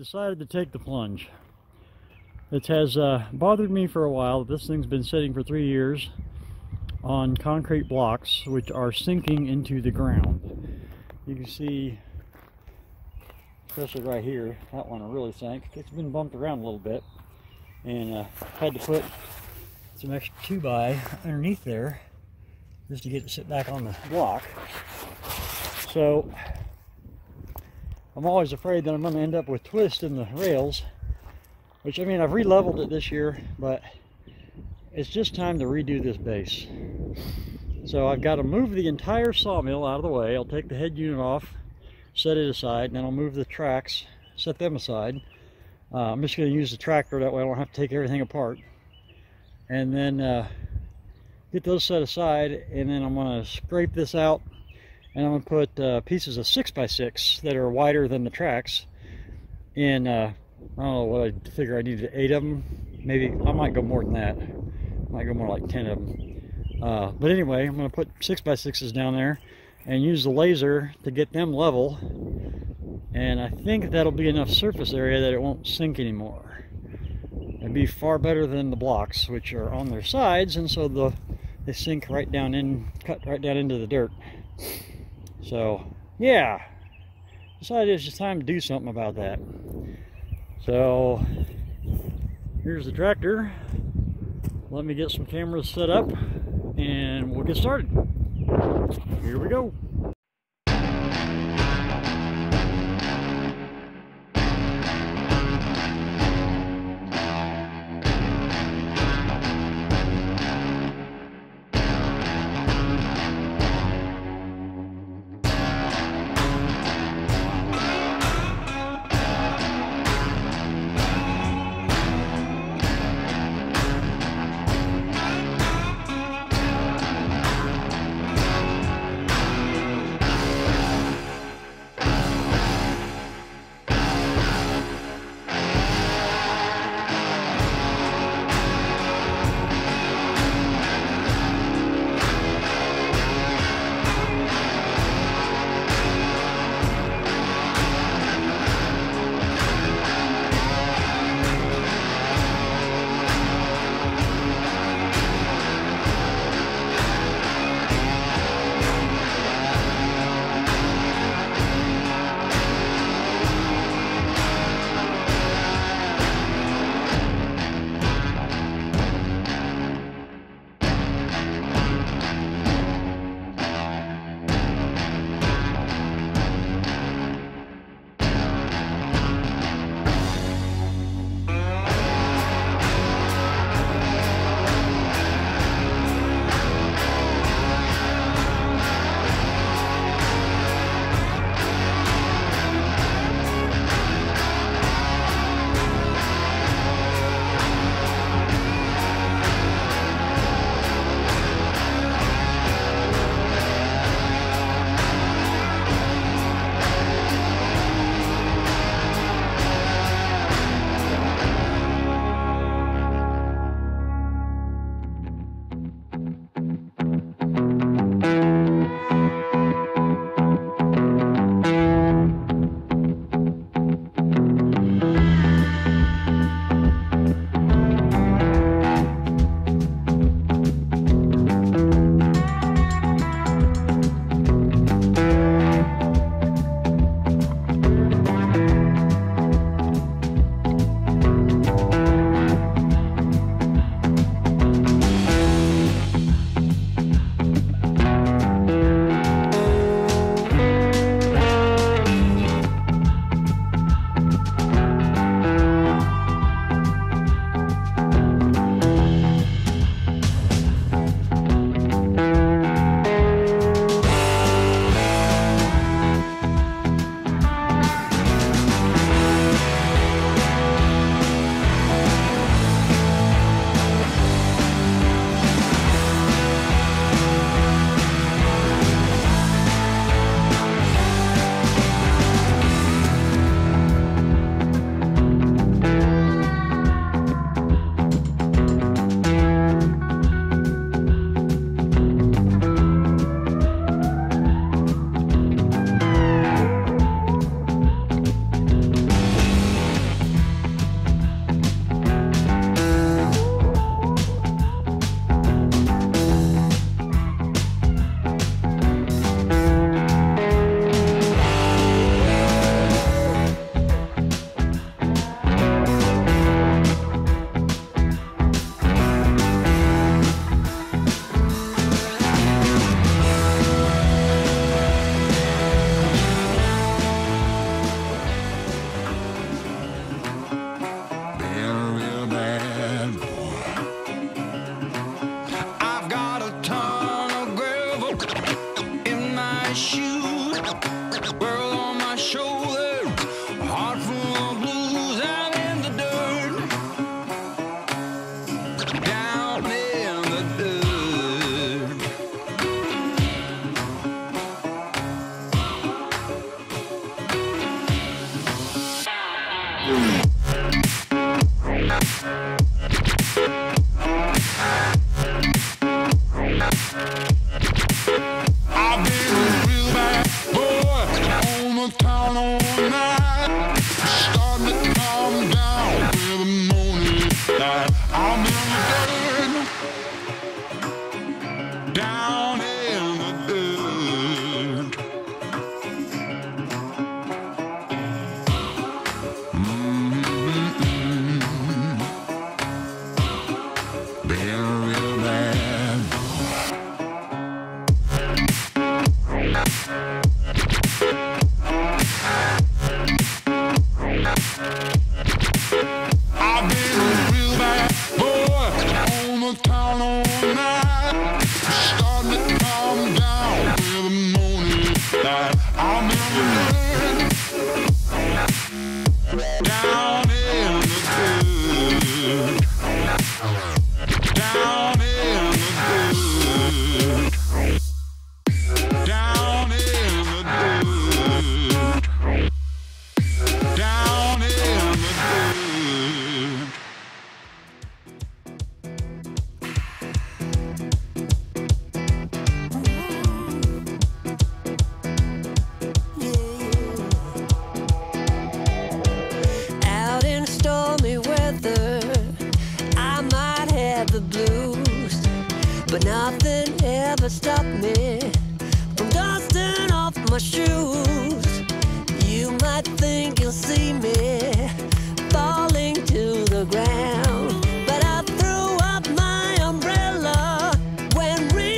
decided to take the plunge. It has uh, bothered me for a while. This thing's been sitting for three years on concrete blocks which are sinking into the ground. You can see, especially right here, that one really sank. It's been bumped around a little bit and uh, had to put some extra 2 underneath there just to get it to sit back on the block. So I'm always afraid that I'm going to end up with twist in the rails, which I mean, I've re-leveled it this year, but it's just time to redo this base. So I've got to move the entire sawmill out of the way. I'll take the head unit off, set it aside, and then I'll move the tracks, set them aside. Uh, I'm just going to use the tractor, that way I don't have to take everything apart. And then uh, get those set aside, and then I'm going to scrape this out, and I'm going to put uh, pieces of 6x6 that are wider than the tracks in, uh, I don't know what I figure I needed, eight of them. Maybe, I might go more than that. I Might go more like 10 of them. Uh, but anyway, I'm going to put 6x6s down there and use the laser to get them level and I think that'll be enough surface area that it won't sink anymore. It'd be far better than the blocks, which are on their sides, and so the they sink right down in, cut right down into the dirt. So, yeah, decided it's just time to do something about that. So, here's the tractor. Let me get some cameras set up, and we'll get started. Here we go.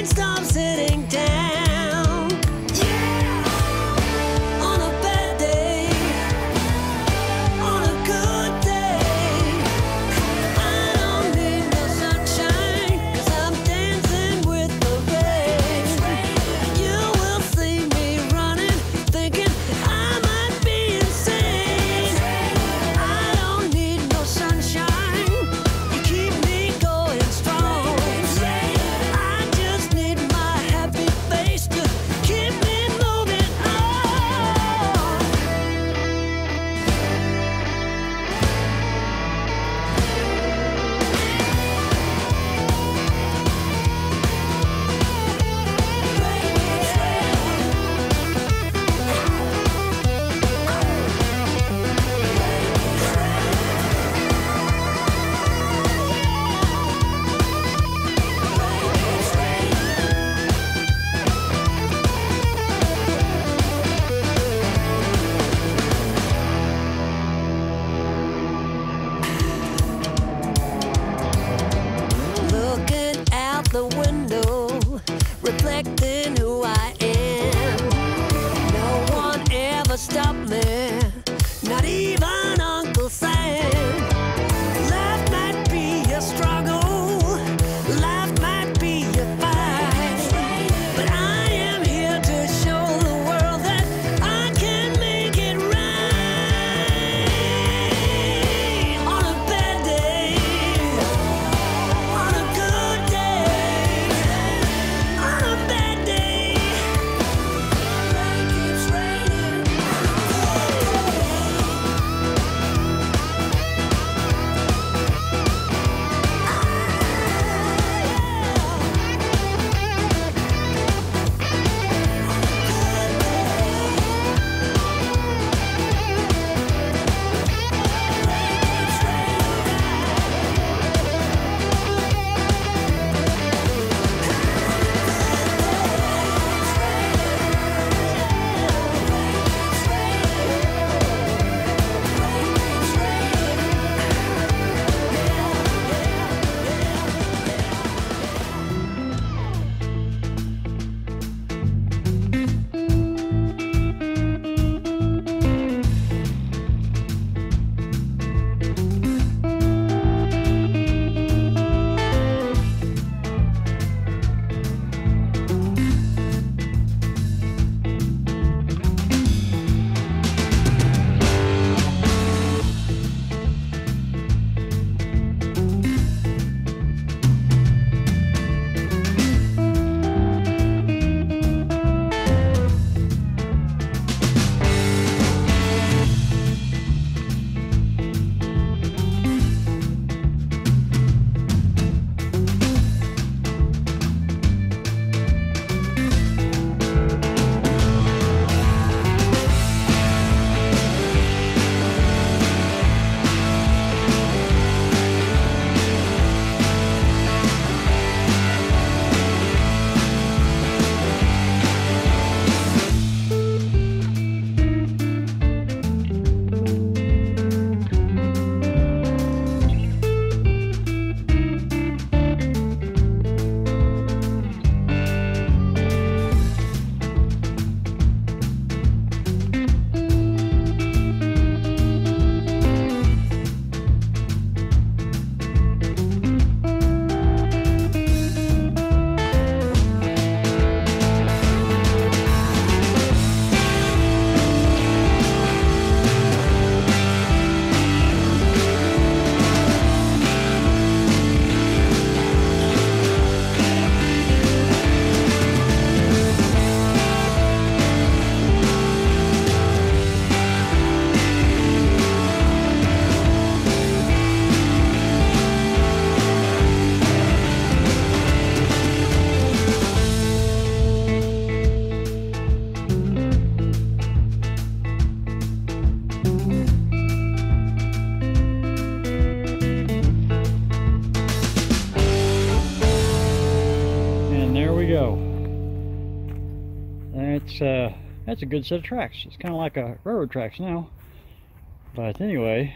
rainstorms that's a good set of tracks. It's kind of like a railroad tracks now. But anyway,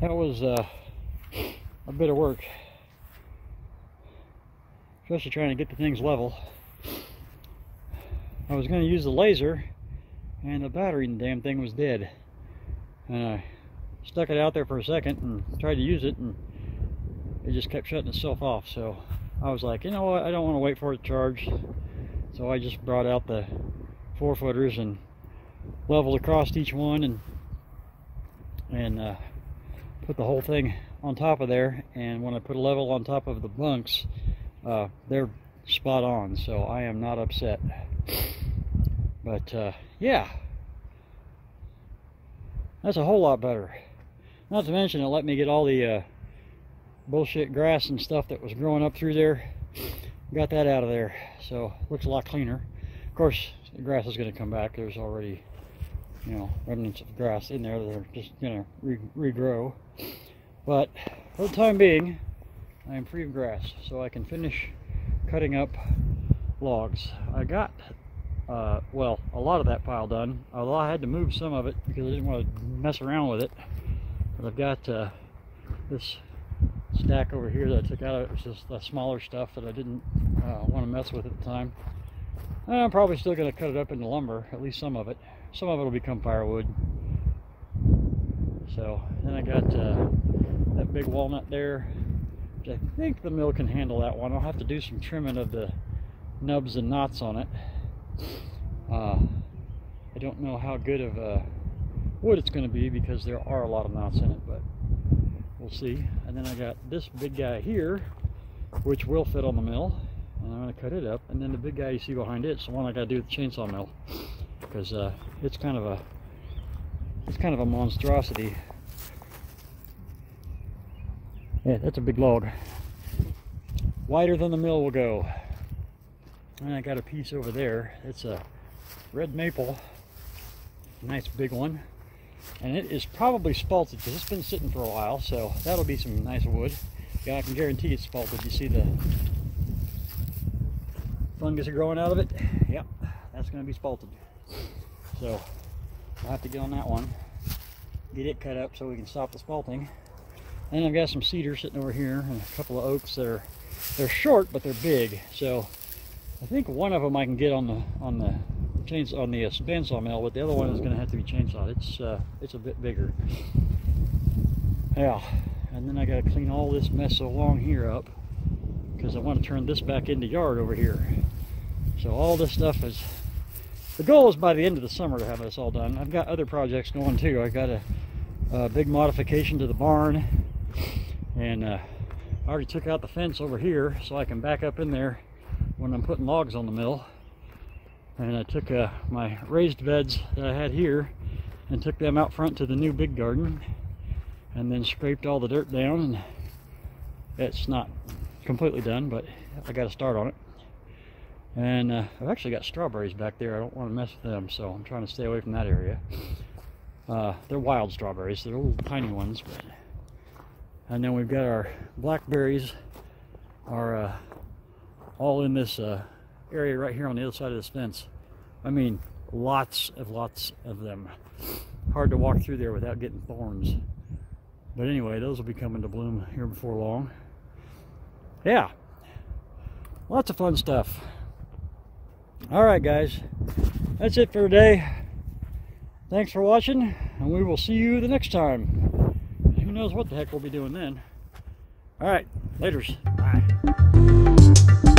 that was uh, a bit of work. Especially trying to get the things level. I was going to use the laser and the battery in the damn thing was dead. And I stuck it out there for a second and tried to use it and it just kept shutting itself off. So I was like, you know what, I don't want to wait for it to charge. So I just brought out the four footers and leveled across each one and and uh, put the whole thing on top of there. And when I put a level on top of the bunks uh, they're spot on. So I am not upset. But uh, yeah. That's a whole lot better. Not to mention it let me get all the uh, bullshit grass and stuff that was growing up through there. Got that out of there. So looks a lot cleaner. Of course the grass is going to come back there's already you know remnants of grass in there that are just going to re regrow but for the time being I am free of grass so I can finish cutting up logs I got uh, well a lot of that pile done although I had to move some of it because I didn't want to mess around with it but I've got uh, this stack over here that I took out. Of it was just the smaller stuff that I didn't uh, want to mess with at the time. I'm probably still going to cut it up into lumber, at least some of it. Some of it will become firewood. So then I got uh, that big walnut there, I think the mill can handle that one. I'll have to do some trimming of the nubs and knots on it. Uh, I don't know how good of a wood it's going to be because there are a lot of knots in it, but we'll see. And then I got this big guy here, which will fit on the mill. And I'm going to cut it up. And then the big guy you see behind it, it's the one I got to do with the chainsaw mill. Because uh, it's kind of a it's kind of a monstrosity. Yeah, that's a big log. Wider than the mill will go. And I got a piece over there. It's a red maple. Nice big one and it is probably spalted because it's been sitting for a while so that'll be some nice wood yeah I can guarantee it's spalted you see the fungus are growing out of it yep that's going to be spalted so I'll have to get on that one get it cut up so we can stop the spalting and I've got some cedar sitting over here and a couple of oaks that are they're short but they're big so I think one of them I can get on the on the chains on the uh, bandsaw mill, but the other one is going to have to be chainsawed. It's uh, it's a bit bigger. Yeah, and then I got to clean all this mess along here up because I want to turn this back into yard over here. So all this stuff is. The goal is by the end of the summer to have this all done. I've got other projects going too. I've got a, a big modification to the barn, and uh, I already took out the fence over here so I can back up in there when I'm putting logs on the mill and I took uh, my raised beds that I had here and took them out front to the new big garden and then scraped all the dirt down and it's not completely done but I got to start on it and uh, I've actually got strawberries back there I don't want to mess with them so I'm trying to stay away from that area uh, they're wild strawberries they're little tiny ones but and then we've got our blackberries are uh, all in this uh, area right here on the other side of this fence. I mean, lots of lots of them. Hard to walk through there without getting thorns. But anyway, those will be coming to bloom here before long. Yeah, lots of fun stuff. All right, guys, that's it for today. Thanks for watching, and we will see you the next time. Who knows what the heck we'll be doing then. All right, laters. Bye.